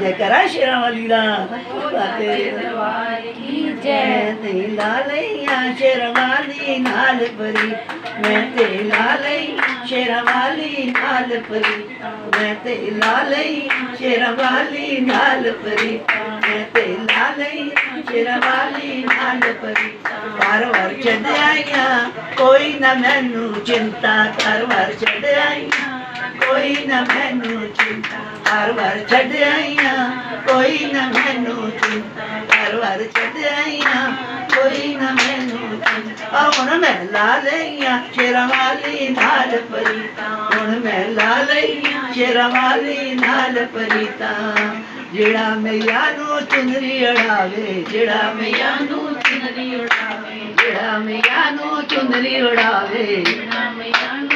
ਜੈ ਕਰਾ ਸ਼ੇਰਾਂ ਵਾਲੀ ਦਾ ਬਾਤੇ ਦਰਬਾਰ ਕੀ ਜੈ ਮੈਂ ਤੇ ਲਾ ਲਈਆਂ ਸ਼ੇਰਾਂ ਵਾਲੀ ਨਾਲ ਪਰੀ ਮੈਂ ਤੇ ਲਾ ਲਈ ਸ਼ੇਰਾਂ ਵਾਲੀ ਨਾਲ ਪਰੀ ਮੈਂ ਤੇ ਲਾ ਲਈ ਸ਼ੇਰਾਂ ਵਾਲੀ ਨਾਲ ਪਰੀ ਮੈਂ ਤੇ ਲਾ ਲਈ ਸ਼ੇਰਾਂ ਵਾਲੀ ਨਾਲ ਕੋਈ ਨਾ ਮੈਨੂੰ ਚਿੰਤਾ, ਹਰ ਵਾਰ ਛੱਡ ਆਈਆਂ। ਕੋਈ ਨਾ ਮੈਨੂੰ ਚਿੰਤਾ, ਹਰ ਵਾਰ ਛੱਡ ਆਈਆਂ। ਕੋਈ ਨਾ ਮੈਨੂੰ ਚਿੰਤਾ। ਹੁਣ ਮੈਂ ਲਾ ਲਈਆਂ ਸ਼ੇਰਾਂ ਵਾਲੀ ਨਾਲ ਪਰੀਤਾ। ਹੁਣ ਮੈਂ ਲਾ ਲਈਆਂ ਸ਼ੇਰਾਂ ਵਾਲੀ ਨਾਲ ਪਰੀਤਾ। ਜਿਹੜਾ ਮਈਆ ਨੂੰ ਚੁੰਦਰੀ ਉਡਾਵੇ ਜਿਹੜਾ ਮਈਆ ਨੂੰ ਚੁੰਦਰੀ ਉਡਾਵੇ ਜਿਹੜਾ ਮਈਆ ਨੂੰ ਚੁੰਦਰੀ ਉਡਾਵੇ ਬਿਨਾ ਮਈਆ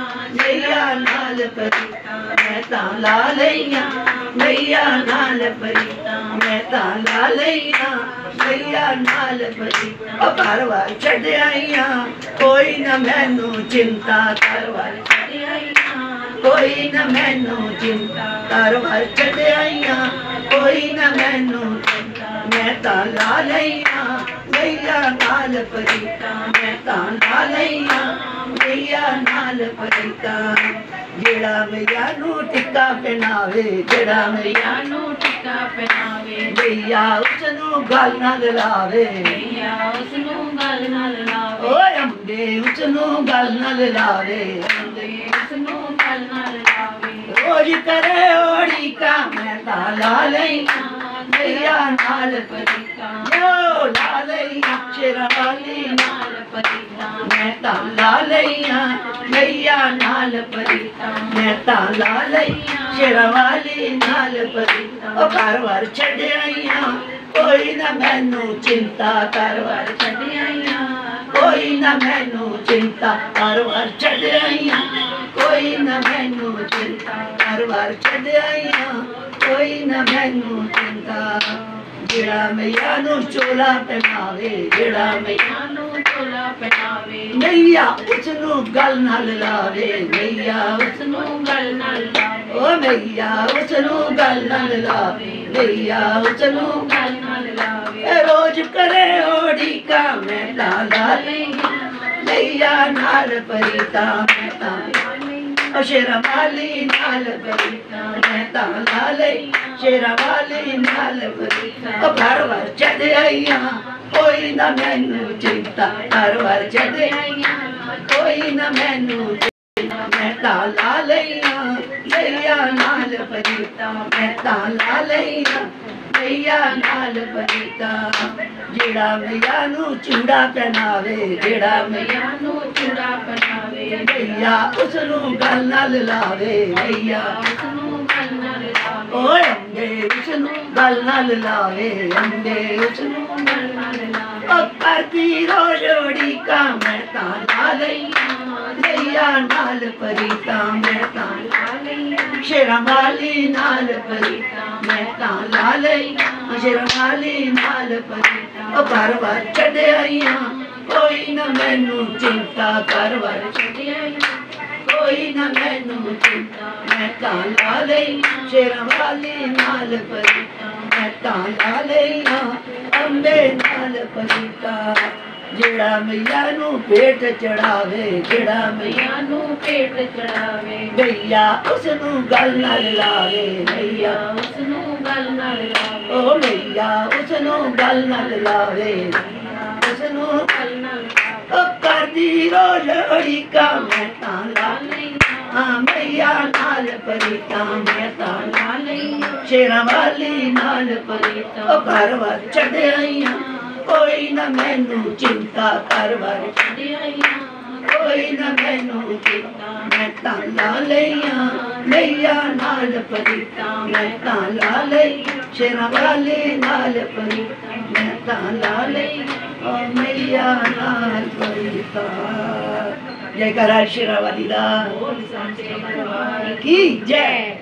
ਨਾਲ ਪਰੀਤਾ ਮੈਂ ਤਾਂ ਲਾ ਲਈਆਂ। ਮਈਆ ਨਾਲ ਪਰੀਤਾ ਮੈਂ ਤਾਂ ਲਾ ਲਈਆਂ। ਮਈਆ ਨਾਲ ਪਰੀਤਾ ਉਹ ਘਰ ਛੱਡ ਆਈਆਂ। ਕੋਈ ਨਾ ਮੈਨੂੰ ਚਿੰਤਾ, ਘਰ ਵਾਰ ਛੱਡ ਆਈਆਂ। ਕੋਈ ਨਾ ਮੈਨੂੰ ਚਿੰਤਾ, ਘਰ ਛੱਡ ਆਈਆਂ। ਕੋਈ ਨਾ ਮੈਨੂੰ ਮੈਂ ਤਾਂ ਲਾ ਲਈਆਂ। ਮਈਆ ਨਾਲ ਪਰੀਤਾ ਮੈਂ ਤਾਂ ਲਾ ਲਈਆਂ। ਮਈਆ ਨਾਲ ਪਰੀਤਾ ਜਿਹੜਾ ਮਈਆ ਨੂੰ ਟਿੱਕਾ ਪਹਿਨਾਵੇ ਜਿਹੜਾ ਮਈਆ ਨੂੰ ਟਿੱਕਾ ਪਹਿਨਾਵੇ। ਮਈਆ ਉਸ ਨੂੰ ਗੱਲ ਨਾਲ ਲਾਵੇ। ਮਈਆ ਉਸ ਨੂੰ ਗੱਲ ਨਾਲ ਲਾਵੇ। ਓਏ ਅੰਬੇ ਉਸ ਨੂੰ ਗੱਲ ਨਾਲ ਲਾਵੇ। ਅੰਬੇ ਉਸ ਨੂੰ ਗੱਲ ਨਾਲ ਲਾਵੇ। ਰੋਜ਼ ਕਰੇ ਓੜੀ ਕਾ ਮੈਂ ਤਾਂ ਲਾ ਲਈਆਂ ਮਈਆ ਨਾਲ ਪਰਿਤਾ ਜੋ ਲਾ ਨਾਲ ਨਾਲ ਪਰਿਤਾ ਮੈਂ ਤਾਂ ਲਾ ਲਈਆਂ ਮਈਆ ਨਾਲ ਪਰੀਤਾ। ਮੈਂ ਤਾਂ ਲਾ ਲਈਆਂ, ਸ਼ੇਰਾਂ ਵਾਲੀ ਨਾਲ ਪਰੀਤਾ। ਉਹ ਘਰ ਵਾਰ ਛੱਡ ਆਈਆਂ ਕੋਈ ਨਾ ਮੈਨੂੰ ਚਿੰਤਾ ਘਰ ਵਾਰ ਛੱਡ ਆਈਆਂ ਕੋਈ ਨਾ ਮੈਨੂੰ ਚਿੰਤਾ ਘਰ ਵਾਰ ਛੱਡ ਆਈਆਂ ਕੋਈ ਨਾ ਮੈਨੂੰ ਚਿੰਤਾ ਘਰ ਵਾਰ ਛੱਡ ਆਈਆਂ ਕੋਈ ਨਾ ਮੈਨੂੰ ਚਿੰਤਾ। ਜਿਹੜਾ ਮਈਆ ਨੂੰ ਚੋਲਾ ਪਹਿਨਾਵੇ, ਜਿਹੜਾ ਮਈਆ ਨੂੰ ਚੋਲਾ ਪਹਿਨਾਵੇ ਮਈਆ ਉਸ ਨੂੰ ਗੱਲ ਨਾਲ ਲਾਵੇ ਮਈਆ ਉਸ ਨੂੰ ਗੱਲ ਨਾਲ ਲਾਵੇ। ਓ ਮਈਆ ਉਸ ਨੂੰ ਗੱਲ ਨਾਲ ਲਾਵੇ। ਮਈਆ ਉਸ ਨੂੰ ਗੱਲ ਨਾਲ ਲਾਵੇ। ਰੋਜ਼ ਕਰੇ ਓੜੀ ਕਾ ਮੈਂ ਤਾਂ ਲਾ। ਮਈਆ ਨਾਲ ਪਰੀਤਾ ਮੈਂ ਤਾਂ ਓ ਸ਼ੇਰਾਂ ਵਾਲੀ ਨਾਲ ਪਰੀਤਾ ਮੈਂ ਤਾਂ ਲਾ ਲਈ ਸ਼ੇਰਾਂ ਵਾਲੀ ਨਾਲ ਪਰੀਤਾ ਓ ਘਰ ਵਾਰ ਛੱਡ ਆਈਆਂ। ਕੋਈ ਨਾ ਮੈਨੂੰ ਚਿੰਤਾ, ਘਰ ਵਾਰ ਛੱਡ ਕੋਈ ਨਾ ਮੈਨੂੰ ਮੈਂ ਤਾਂ ਲਾ ਲਈਆਂ ਮਈਆ ਨਾਲ ਪਰੀਤਾ ਮੈਂ ਤਾਂ ਲਾ ਲਈਆਂ ਮਈਆ ਨਾਲ ਪਰੀਤਾ ਜਿਹੜਾ ਮਈਆ ਨੂੰ ਚੂੜਾ ਪਹਿਨਾਵੇ, ਜਿਹੜਾ ਮਈਆ ਨੂੰ ਚੂੜਾ ਪਹਿਨਾਵੇ। ਮਈਆ ਉਸ ਨੂੰ ਗੱਲ ਨਾਲ ਲਾਵੇ ਮਈਆ ਉਸ ਨੂੰ ਗੱਲ ਨਾਲ ਲਾਵੇ। ਓਏ, ਅੰਡੇ ਉਸ ਨੂੰ ਗੱਲ ਨਾਲ ਲਾਵੇ, ਅੰਡੇ ਉਸ ਨੂੰ ਲਾਵੇ ਉਹ ਕਰਦੀ ਰੋੜੀ ਕਾ ਮੈਂ ਤਾਂ ਲਾ ਲਈਆਂ ਮਈਆ ਨਾਲ ਪਰੀਤਾ ਮੈਂ ਤਾਂ ਲਾ ਲਈਆਂ ਸ਼ੇਰਾਂ ਵਾਲੀ ਨਾਲ ਪਰੀਤਾ ਮੈਂ ਤਾਂ ਲਾ ਲਈ ਸ਼ੇਰਾਂ ਵਾਲੀ ਨਾਲ ਪਰੀਤਾ ਉਹ ਘਰ ਵਾਰ ਛੱਡ ਆਈਆਂ ਕੋਈ ਨਾ ਮੈਨੂੰ ਚਿੰਤਾ ਘਰ ਵਾਰ ਛੱਡ ਤਾਂ ਲਾ ਲਈ ਅੰਬੇ ਨਾਲ ਪਰੀਤਾ ਜਿਹੜਾ ਮਈਆ ਨੂੰ ਪੇਟ ਚੜਾਵੇ, ਜਿਹੜਾ ਮਈਆ ਨੂੰ ਪੇਟ ਚੜਾਵੇ, ਮਈਆ ਉਸ ਨੂੰ ਗੱਲ ਨਾਲ ਲਾਵੇ, ਮਈਆ ਉਸ ਨੂੰ ਗੱਲ ਨਾਲ ਲਾਵੇ। ਓ ਮਈਆ ਉਸ ਨੂੰ ਗੱਲ ਨਾਲ ਲਾਵੇ ਉਸ ਨੂੰ ਗੱਲ ਨਾਲ ਉਹ ਕਰਦੀ ਰੋੜੀ ਕਾ ਮੈਂ ਤਾਂ ਲਾ ਲਾ ਮਈਆ ਨਾਲ ਪਰੀਤਾ ਮੈਂ ਤਾਂ ਲਾ ਲਾ ਸ਼ੇਰਾਂ ਵਾਲੀ ਨਾਲ ਪਰੀਤਾ ਉਹ ਘਰ ਵਾਰ ਛੱਡ ਆਈਆਂ ਕੋਈ ਨਾ ਮੈਨੂੰ ਚਿੰਤਾ ਘਰ ਵਾਰ ਛੱਡ ਆਈਆਂ ਕੋਈ ਨਾ ਮੈਨੂੰ ਚਿੰਤਾ ਮੈਂ ਤਾਂ ਲਾ ਲਈਆਂ ਮਈਆ ਨਾਲ ਪਰੀਤਾ ਮੈਂ ਤਾਂ ਲਾ ਲਈ ਸ਼ੇਰਾਂ ਵਾਲੀ ਨਾਲ ਪਰੀਤਾ ਮੈਂ ਤਾਂ ਲਾ ਲਈ ਓ ਮਈਆ ਨਾਲ ਪਰੀਤਾ। ਜੈ ਕਰਾ ਸ਼ੇਰਾਵਾਲੀ ਦਾ ਕੀ? ਜੈ।